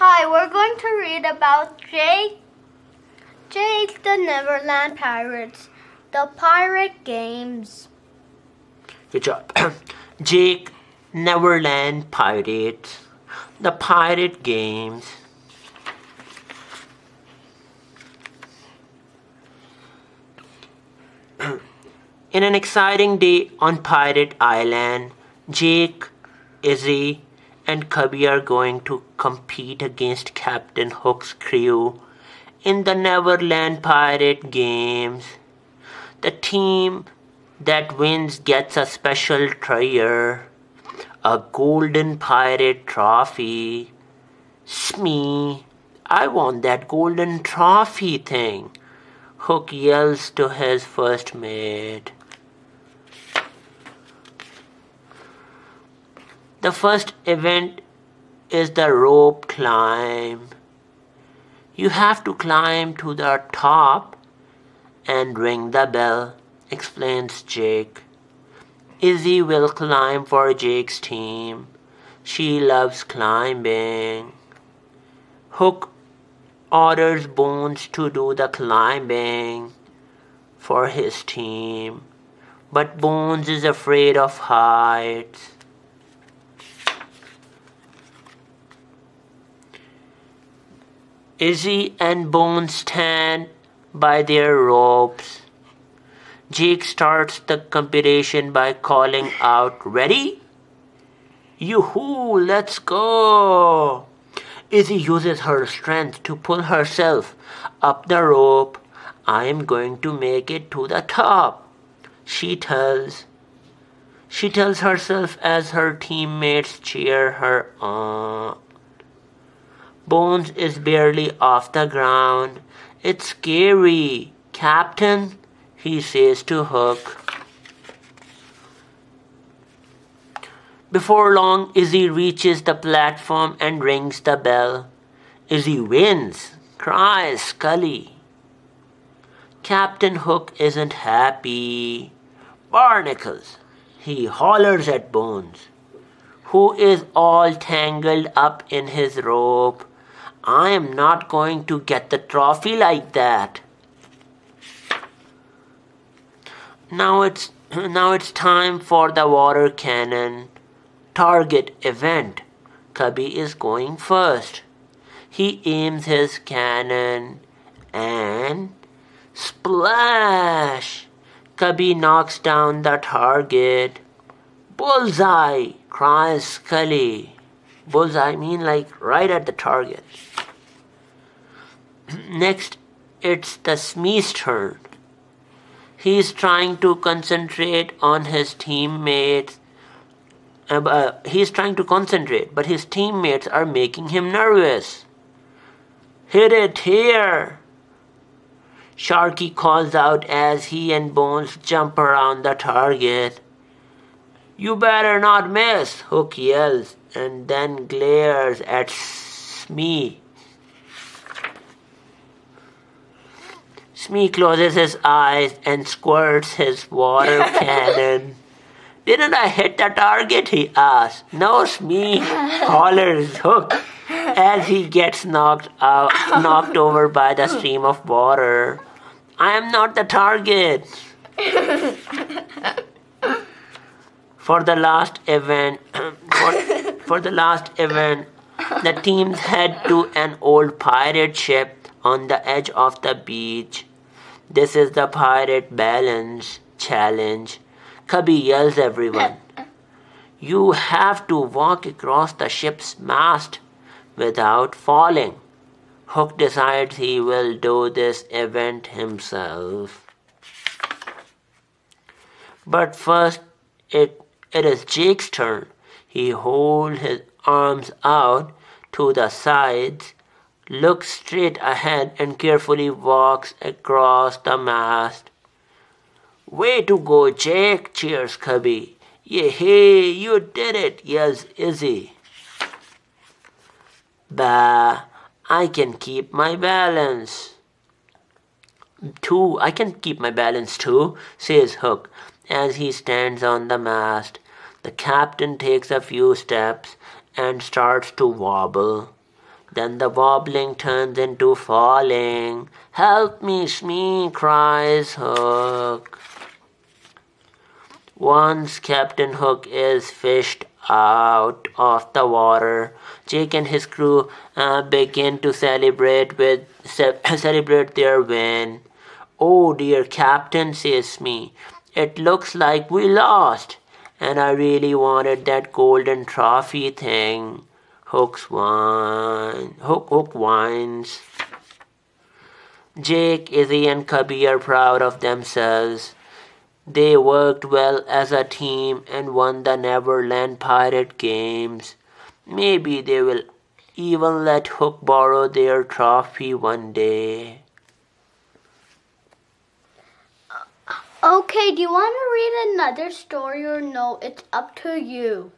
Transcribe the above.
Hi, we're going to read about Jake, Jake the Neverland Pirates, the Pirate Games. Good job. Jake Neverland Pirates, the Pirate Games. In an exciting day on Pirate Island, Jake, Izzy, and Cubby are going to compete against Captain Hook's crew in the Neverland Pirate Games. The team that wins gets a special treasure, a golden pirate trophy. Smee, I want that golden trophy thing. Hook yells to his first mate. The first event is the rope climb. You have to climb to the top and ring the bell, explains Jake. Izzy will climb for Jake's team. She loves climbing. Hook orders Bones to do the climbing for his team, but Bones is afraid of heights. Izzy and Bones stand by their ropes. Jake starts the competition by calling out, Ready? Yoo-hoo, let's go! Izzy uses her strength to pull herself up the rope. I am going to make it to the top, she tells. She tells herself as her teammates cheer her on. Bones is barely off the ground. It's scary. Captain, he says to Hook. Before long, Izzy reaches the platform and rings the bell. Izzy wins, cries Skully. Captain Hook isn't happy. Barnacles, he hollers at Bones, who is all tangled up in his rope. I am not going to get the trophy like that. Now it's now it's time for the water cannon target event. Cubby is going first. He aims his cannon and splash. Cubby knocks down the target. Bullseye, cries Skully. Bullseye I mean like right at the target. Next, it's the Smee's turn. He's trying to concentrate on his teammates. Uh, he's trying to concentrate, but his teammates are making him nervous. Hit it here! Sharky calls out as he and Bones jump around the target. You better not miss, Hook yells and then glares at Smee. Smee closes his eyes and squirts his water cannon. Didn't I hit the target? he asks. No, Smee hollers Hook as he gets knocked out, knocked over by the stream of water. I am not the target. for the last event, for, for the last event, the teams head to an old pirate ship on the edge of the beach. This is the pirate balance challenge. Cubby yells everyone. You have to walk across the ship's mast without falling. Hook decides he will do this event himself. But first, it, it is Jake's turn. He holds his arms out to the sides looks straight ahead and carefully walks across the mast. Way to go, Jake, cheers Cubby. Yeah, hey, you did it, yells Izzy. Bah, I can keep my balance. Too, I can keep my balance too, says Hook as he stands on the mast. The captain takes a few steps and starts to wobble. Then the wobbling turns into falling. Help me, Smee, cries Hook. Once Captain Hook is fished out of the water, Jake and his crew uh, begin to celebrate with ce- celebrate their win. Oh dear Captain, says Smee, it looks like we lost, and I really wanted that golden trophy thing. Hook's whine. Hook, Hook whines. Jake, Izzy, and Cubby are proud of themselves. They worked well as a team and won the Neverland Pirate Games. Maybe they will even let Hook borrow their trophy one day. Okay, do you want to read another story or no? It's up to you.